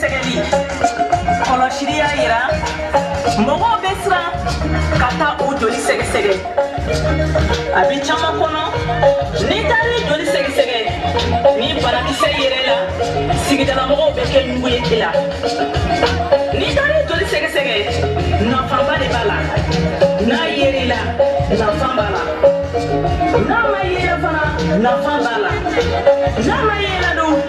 sɛgɛli kɔlɔsili y'a yira mɔgɔw bɛ siran ka taa o joli sɛgɛsɛgɛ a bɛ caman kɔnɔ n'i taara joli sɛgɛsɛgɛ ni banakisɛ yɛrɛ la sigidala mɔgɔw bɛ kɛ ɲugu ye i la n'i taara joli sɛgɛsɛgɛ nafaba de b'a la n'a yer'i la nafa b'a la n'a ma yera fana nafa b'a la n'a ma yera don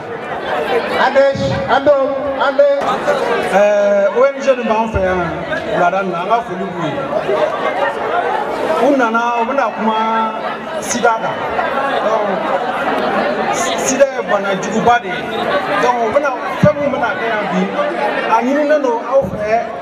Adesh, Ado, Ade. Ɛɛ ONG nin b'an fɛ yan wulada nin na an ka foli b'u ye. U nana u bɛna kuma sida kan. Sida ye bana juguba de ye. Donc u bɛna fɛn min bɛna kɛ yan bi a ɲininen don aw fɛ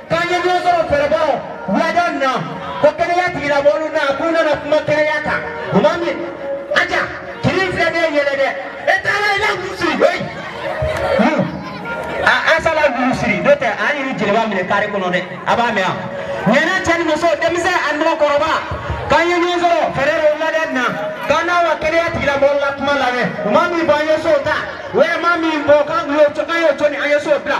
K'an ye ɲɔgɔn sɔrɔ fɛɛrɛbɔ wulada in na ko kɛnɛya tigilamɔgɔw na k'u nana kuma kɛnɛya kan tuma min aja kiri filɛ ne yɛlɛ dɛ e taara i la gusiri koyi a an sala gusiri n'o tɛ an yiri jeliba minɛ kari kɔnɔ dɛ a b'a mɛn wa ɲɛna cɛ ni muso denmisɛn ani mɔgɔkɔrɔba k'an ye ɲɔgɔn sɔrɔ fɛɛrɛ dɔ wulada in na k'an n'a wa kɛnɛya tigilamɔgɔw la kuma lamɛn maa min bɔ an ye so ta wɛrɛ maa min bɔ k'an kun y'o co an y'o co ni an ye so bila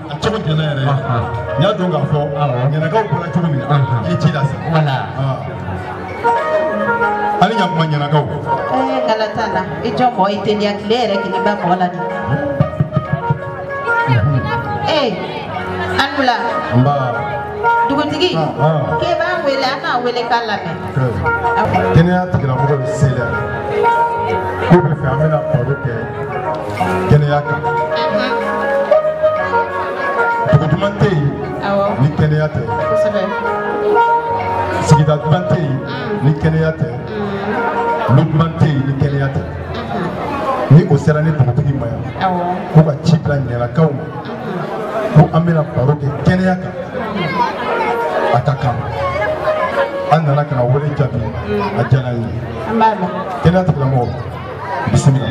a cogo jɛna yɛrɛ n y'a dɔn k'a fɔ ɲɛnakaw bɔra cogo min na i ye ci lase ani ɲakuma ɲɛnakaw ala t'a la i jɔ mɔgɔ i teliya tile yɛrɛ kini ba mɔgɔ la de ee an bila dugutigi k'e b'a wele an n'a wele k'a lamɛn kɛnɛya tigilamɔgɔ bɛ se la ko bɛ fɛ an bɛna baro kɛ kɛnɛya kan dugu duman tɛ yen ni kɛnɛya tɛ sigida duman tɛ yen ni kɛnɛya tɛ lu duman tɛ yen ni kɛnɛya tɛ ni o sera ni dugutigi ma yan ko ka ci bila ɲɛlakaw ma ko an bɛna baro kɛ kɛnɛya kan a ka kan an nana ka na wele jaabi a diyara n ye kɛnɛya tigilamɔgɔ bisimila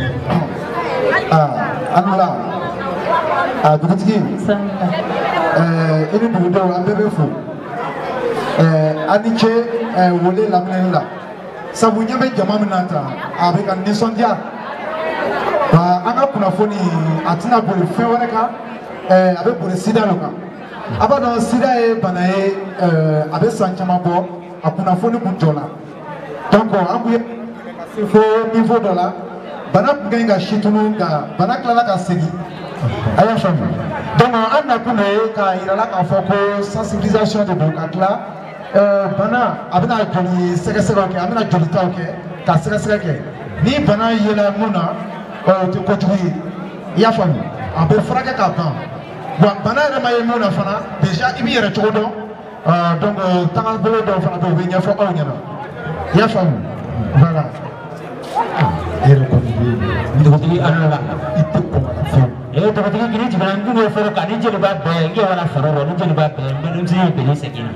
aa an nana a dugutigi ɛɛ i ni dugudenw an bɛɛ bɛ fo ɛɛ an ni ce ɛɛ wele laminɛni la sabu ɲɛ bɛ jama min na tan a bɛ ka nisɔndiya wa an ka kunnafoni a tɛna boli fɛn wɛrɛ kan ɛɛ a bɛ boli sida de kan a b'a dɔn sida ye bana ye ɛɛ a bɛ san caman bɔ a kunnafoni kun jɔ la. donc an kun ye se fo niveau dɔ la bana tun ka ɲi ka si tunu nka bana tilala ka segin a y'a faamu donc an nakun de ye k'a yirala k'a fɔ ko sensibilisation de don ka tila euh, bana a bɛna joli sɛgɛsɛgɛw kɛ a bɛna jolitaw kɛ ka sɛgɛsɛgɛ kɛ ni bana yela mun na o tɛ kojugu ye i y'a faamu a bɛ furakɛ ka ban wa bana yɛrɛ ma ye mun na fana déjà i b'i yɛrɛ cogo dɔn ah, donc euh, taxaw bële doo fa doo bi ña fa aw ña la yaa fa am voilà. yéen a ko liggéey bi. ñu ko liggéey am na la. it tëb ko wala faaw. yéen dafa dëgg kiri ci maanaam ñu foro ka ni jëli ba bɛɛ ngi wala foro rɔ ni jëli ba bɛɛ n bɛ n sigi bɛn ni segin na.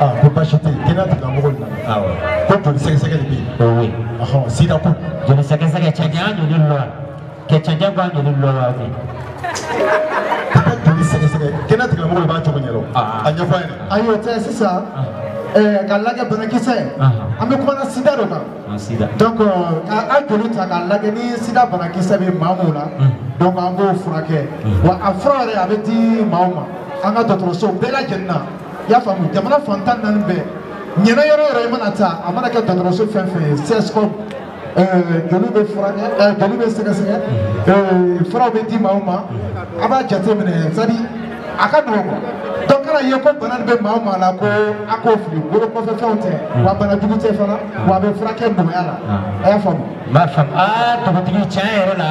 ah ko baasi tɛ yen kɛnɛya tigilamɔgɔw nana. awɔ. ko joli sɛgɛsɛgɛ de bɛ yen. o ye. sida ko. joli sɛgɛsɛgɛ cɛ janya joli lɔ. kɛcɛjɛ b'a joli lɔ wa bi ka taa joli sɛgɛsɛgɛ kɛnɛ tigilamɔgɔ de b'a cogo ɲɛ dɔn Ah. a ɲɛfɔ a ɲɛna ayi o tɛ sisan ɛɛ, ka lajɛ banakisɛ Ah. an bɛ kumana sida de kan an sida donc ka a joli ta k'a lajɛ ni sida banakisɛ bɛ maa mun na donc an b'o furakɛ wa a fura yɛrɛ a bɛ di maaw ma an ka dɔgɔtɔrɔso bɛɛ lajɛlen na i y'a faamu jamana fan tan ni naani bɛɛ ɲɛnɛ yɔrɔ yɔrɔ i mana taa a mana kɛ dɔgɔtɔrɔso fɛn fɛn ye cscom joli bɛ furakɛ joli bɛ sɛgɛsɛgɛ furaw bɛ di maa ma a b'a jateminɛ sadi a ka don dɔ kana ye ko bana bɛ maa maa la ko a k'o fili bolo kɔfɛ fɛnw tɛ wa bana jugu tɛ fana wa a bɛ furakɛ nɔgɔya la a y'a faamu. n b'a faamu aa dugutigi tiɲɛ yɛrɛ la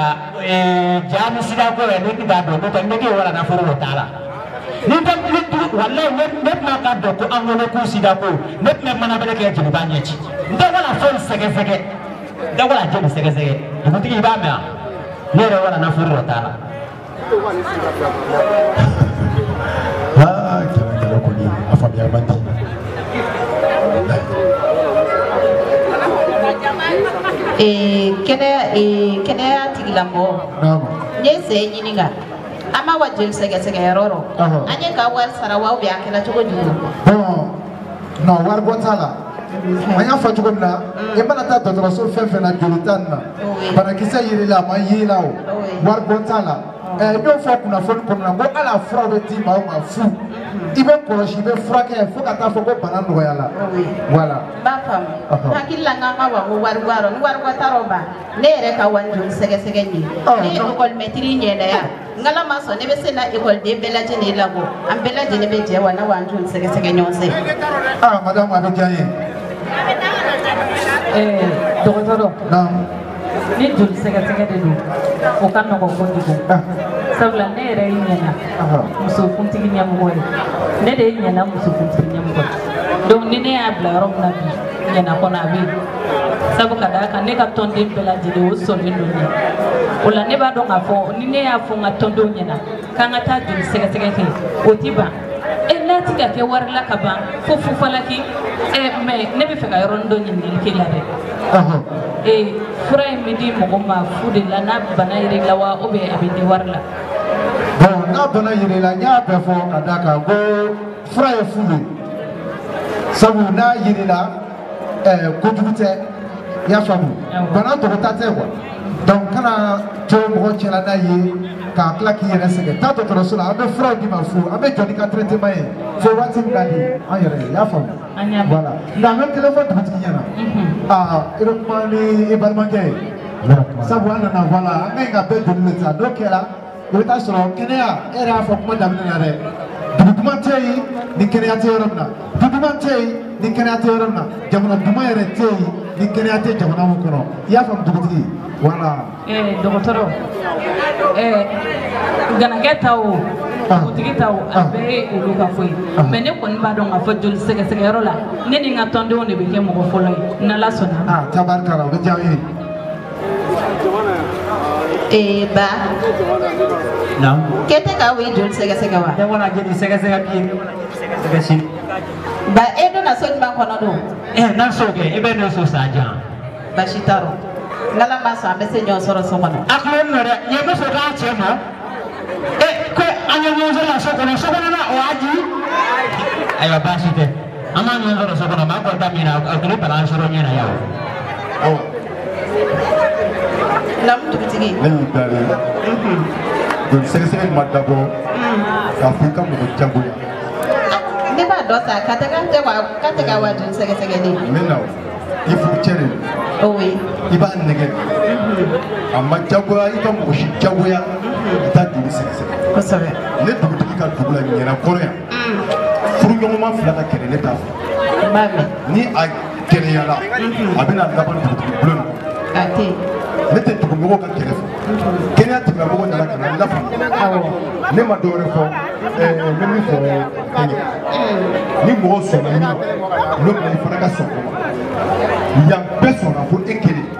jaa ni sida ko yɛrɛ ne tun b'a dɔn n'o tɛ ne tɛ wala nafolo dɔ t'a la. ni tɛ ni dugu walayi ne ne tɛna ka dɔn ko an wolo k'u sida ko ne tɛna manabɛlɛ kɛ jeliba ɲɛ ci n tɛ wala fɛn sɛgɛsɛgɛ n tɛ wala jeli sɛgɛsɛgɛ dugutigi i b'a mɛn wa ne yɛrɛ wala na furu dɔ t'a la. aa kɛlɛ kɛlɛ kɔni a faamuya man di. ee kɛnɛya ee kɛnɛya tigilamɔgɔ n ye sɛ ɲininka. an ma wa jeli sɛgɛsɛgɛ yɔrɔ rɔ an ye ka wari sara wa ubiyɛn a kɛra cogo jumɛn bɔn non wari bɔ t'a la an y'a fɔ cogo min na i mana taa dɔgɔtɔrɔso fɛn fɛn na joli ta nin na banakisɛ yirila a ma yirila o wari bɔ t'a la n y'o fɔ kunnafoni kɔnɔna ko hali a fura bɛ d'i ma o ma fu i bɛ kɔlɔsi i bɛ furakɛ fo ka taa fɔ ko bana nɔgɔyala voilà n b'a faamu hakili la n k'an ka wa ko wari bɔ a rɔ ni wari bɔ t'a rɔ ba ne yɛrɛ ka wari joli sɛgɛsɛgɛ nin ye oh, ne ye ekɔlimɛtiri ɲɛdaya ngala ma sɔn ne bɛ se na ekɔliden bɛɛ lajɛ ne labɔ an bɛɛ lajɛ ne bɛ jɛ wa ne wa an joli sɛgɛsɛgɛ ɲɔgɔn sɛ. aa ah, madamu a bɛ diya n ye. ɛɛ eh, dɔgɔtɔrɔ. naamu. ni joli sɛgɛsɛgɛ de don o ka nɔgɔn kojugu. Ah. sabula ne yɛrɛ y'i ɲɛna musokuntigi ɲɛmɔgɔ ye ne de ye ɲɛna musokuntigi ɲɛmɔgɔ ye donc ni ne y'a bila yɔrɔ min na bi ɲɛna kɔnɔ a bɛ yen. sabu ka d'a kan ne ka tɔnden bɛɛ lajɛlen o sɔnnen don ne o la ne b'a dɔn k'a fɔ ni ne y'a fɔ n ka tɔndenw ɲɛna k'an ka taa joli sɛgɛsɛgɛ kɛ o ti ban e n'a ti ka kɛ wari la ka ban fo fufalaki ɛ mɛ ne bɛ fɛ ka yɔrɔnin dɔ ɲininkali k'e la dɛ ee fura in bɛ di mɔgɔ ma fu de la n'a bana yɛrɛ la wa o bɛ a bɛ di wari la. bɔn n'a bana yɛrɛ la n y'a bɛɛ fɔ ka d'a kan ko fura ye fu de ye sabu n'a yiri la. ɛɛ kojugu tɛ i y'a faamu bana dɔgɔta tɛ kuwa donc kana to mɔgɔ cɛla n'a ye k'a tila k'i yɛrɛ sɛgɛn taa dɔgɔtɔrɔso la an bɛ furaw d'i ma fo an bɛ jɔ n'i ka traitement ye fo waati min ka di an yɛrɛ ye i y'a faamu voilà nka an bɛ kelen fɔ dugutigi ɲɛna aa i bɛ kuma ni i balimakɛ ye sabu an nana voilà an ka ɲi ka bɛɛ joli de ta n'o kɛra i bɛ taa sɔrɔ kɛnɛya e yɛrɛ y'a fɔ kuma daminɛ na dɛ dugu duman tɛ yen ni kɛnɛya tɛ yɔrɔ min na du duman tɛ yen ni kɛnɛya tɛ yɔrɔ min na jamana duman yɛrɛ tɛ yen ni kɛnɛya tɛ jamana min kɔnɔ i y'a faamu dugutigi wala. ɛɛ dɔgɔtɔrɔ ɛɛ ganankɛ ta o dugutigi ta o a bɛɛ ye olu ka ko ye mɛ ne kɔni b'a dɔn k'a fɔ joli sɛgɛsɛgɛyɔrɔ la ne ni n ka tɔndenw de bɛ kɛ mɔgɔ fɔlɔ ye n'ala sɔnna. aa tabarikala o bɛ diya n ye. ee ba Naam. k'e tɛ ka o ye joli sɛgɛsɛgɛ wa Ne kɔni a jeli sɛgɛsɛgɛ bi ye. Sɛgɛsɛgɛ sini. ba e donna so jumɛn kɔnɔ don Eh, n'a so kɛ, i bɛ ne so sa jan. basi t'a rɔ n'ala ma sɔn an bɛ se ɲɔgɔn sɔrɔ so kɔnɔ A tun bɛ nin na dɛ, yen bɛ so k'a cɛ ma. Eh, ko an ye ɲɔgɔn sɔrɔ yan so kɔnɔ, so kɔnɔna o y'a di. Ayiwa, baasi tɛ. an b'a ɲɛɲini dɔrɔn so kɔnɔ maa kɔrɔta min na a tun bɛ bala sɔrɔ ɲɛ na yan o. ɔ lamu dugutigi ne y'u dalen ye donc sɛgɛsɛgɛli ma dabɔ k'a fɔ i ka mɔgɔ jagoya ne b'a dɔn sa ka taga tɛ wa ka tɛ ka wa joli sɛgɛsɛgɛli n bɛ na o i furu cɛ de don o ye i b'a nɛgɛ de a ma jagoya i ka mɔgɔ si jagoya i t'a joli sɛgɛsɛgɛ kosɛbɛ ne dugutigi ka dugu la ɲinɛ kɔrɔ yan furuɲɔgɔnma fila ka kɛlɛ ne t'a fɛ ni a kɛlɛyara a bɛna laban dugutigi bulon na ne tɛ dugumɔgɔw ka kɛlɛ fɛ kɛnɛya tigilamɔgɔw nana ka na n lafa ne ma dɔwɛrɛ fɔ n bɛ min fɔ ka ɲɛ ni mɔgɔ sɔnna min ma n'o tuma i fana ka sɔn o ma yan bɛɛ sɔnna ko e kelen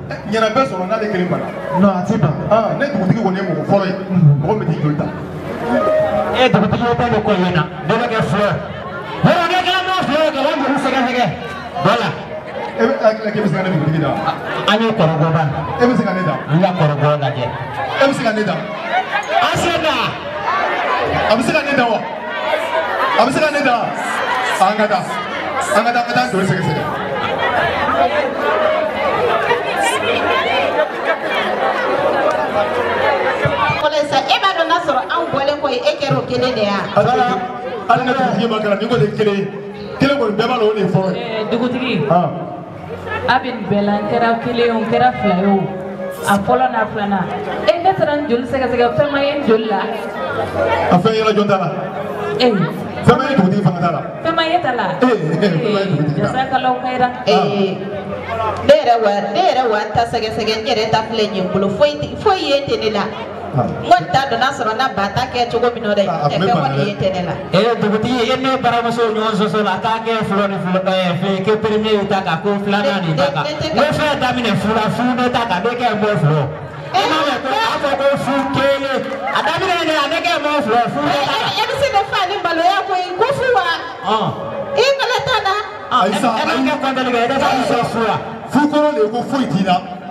ɲɛna bɛɛ sɔrɔ n'ale kelen bana non a tɛ ban ah, ne dugutigi kɔni ye mɔgɔ fɔlɔ ye mɔgɔ min t'i joli ta e dugutigi ye ba de kɔ yen na dɔ bɛ kɛ filɛ yɔrɔ ne kɛlen bɛ filɛ ka wa dugu sɛgɛsɛgɛ wala e bɛ taa k'i bɛ se ka ne dugutigi da an ye kɔrɔbɔba e bɛ se ka ne da an ka kɔrɔbɔ lajɛ e bɛ se ka ne da an sen da a bɛ se ka ne da wa a bɛ se ka ne da an ka taa an ka taa an ka taa joli sɛgɛsɛgɛ fɔlɔ sa e b'a dɔn n'a sɔrɔ anw bɔlen kɔ ye e kɛra o kelen de ya hali ne dugutigi ma kɛra n'i ko de kelen kelen kɔni bɛɛ b'a dɔn o de ye fɔlɔ ye dugutigi a bɛ nin bɛɛ la n kɛra kelen o n kɛra fila ye o a fɔlɔ n'a filanan e ne taara n joli sɛgɛsɛgɛ fɛn ma ye n joli la. a fɛn yɛlɛ jɔn ta la. ee. fɛn ma ye dugutigi fana ta la. fɛn ma ye ta la. ee fɛn ma ye dugutigi ta la. jasakalaw kɛra. ee ne yɛrɛ wa ne yɛrɛ wa ta sɛgɛsɛgɛ n yɛrɛ ta filɛ nin ye n bolo foyi foyi ye tɛ ne la. ah. n kɔni t'a dɔn n'a sɔrɔ n'a ba ta kɛ cogo min na dɛ ah, fɛn kɔni ye tɛ ne la. ee eh, dugutigi e ne baramuso ɲɔgɔn sɔsɔ la k'a kɛ fɔlɔ ni fɔlɔ ɛɛ eh, fɛn ke pereme ye ta kan ko filanan nin ta kan n bɛ fɛn daminɛ fula furu ne ta kan ne kɛ n b'o fɔlɔ. e ma mɛn ko a fɔ ko furu kelen a daminɛ ne a ne kɛ n b'o fɔlɔ furu ne ta kan. e bɛ se ka fa ni maloya ko ye ko furu wa. i kana taa na. ayisa ayi ne kɔntɛli kɛ e ka taa muso furu wa. furu kɔrɔ de ye ko foyi t'i la.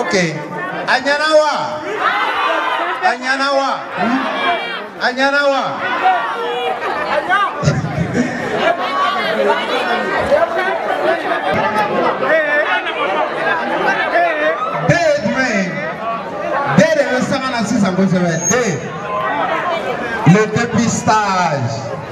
ok a ɲɛna wa a ɲɛna wa a ɲɛna wa bɛɛ ye jumɛn ye bɛɛ de bɛ sanga na sisan kosɛbɛ bɛɛ le dépistage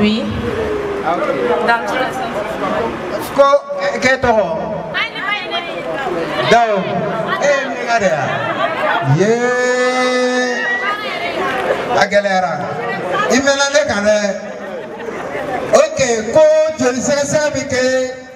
Oui. Dans tous les sens. Ko ke tɔgɔ. Dawo. E ye ɲininka de ya. Yee. A gɛlɛyara. I mɛnna ne kan dɛ. Ok ko joli sɛgɛsɛgɛ bɛ kɛ.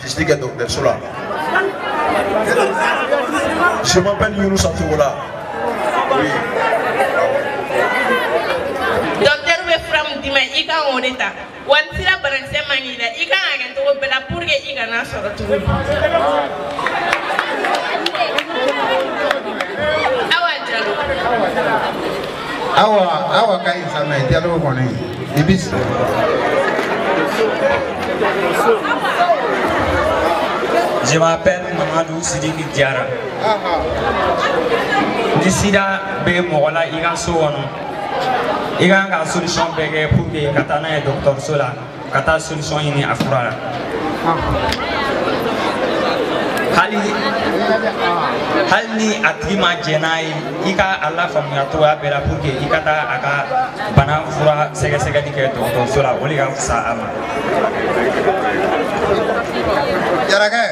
Fisili kɛ dɔgɔtɔrɔso la je m'appelle Younoussa Togola oui docteur bɛ fura min d'i ma i kan k'o de ta wa ni sira banakisɛ man k'i la i kan ka kɛ cogo bɛɛ la pour que i kana sɔrɔ tuguni awa jalo awa awa ka ɲi sa mɛ dialogo kɔni i bi Je m'appelle Mamadou Sidiki Diara. Ni sida bɛ mɔgɔ la i ka so kɔnɔ, i ka kan ka solution bɛɛ kɛ pour que ka taa n'a ye dɔgɔtɔrɔso la. ka taa solution ɲini a fura la hali hali ni a tigi ma jɛ n'a ye i ka a lafaamuya cogoya bɛɛ la pour que i ka taa a ka bana fura sɛgɛsɛgɛli kɛ dɔgɔtɔrɔso la o de ka fisa a ma jarakɛ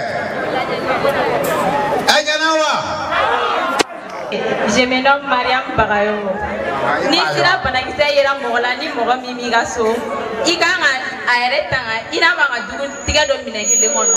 Je me nomme Mariam Bagayo. Ni sira banakisɛ yera mɔgɔ la ni mɔgɔ min b'i ka so, i kan ka a yɛrɛ tanga i n'a fɔ a ka dugu tigɛ dɔ minɛ kelen kɔnɔ.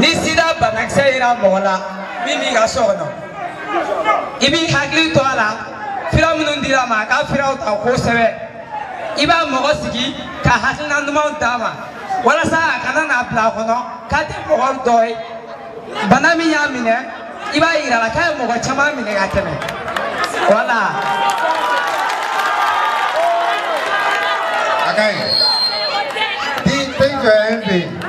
ni sida banakisɛ yera mɔgɔ la min b'i ka so kɔnɔ i b'i hakili to a la fura minnu dira ma a ka furaw ta kosɛbɛ i b'a mɔgɔ sigi ka hakilina ɲumanw d'a ma walasa a kana n'a bila a kɔnɔ k'a tɛ mɔgɔ dɔ ye bana min y'a minɛ i b'a yira la k'a ye mɔgɔ caman minɛ ka tɛmɛ wala a ka ɲi den den jɔ ye n fɛ yen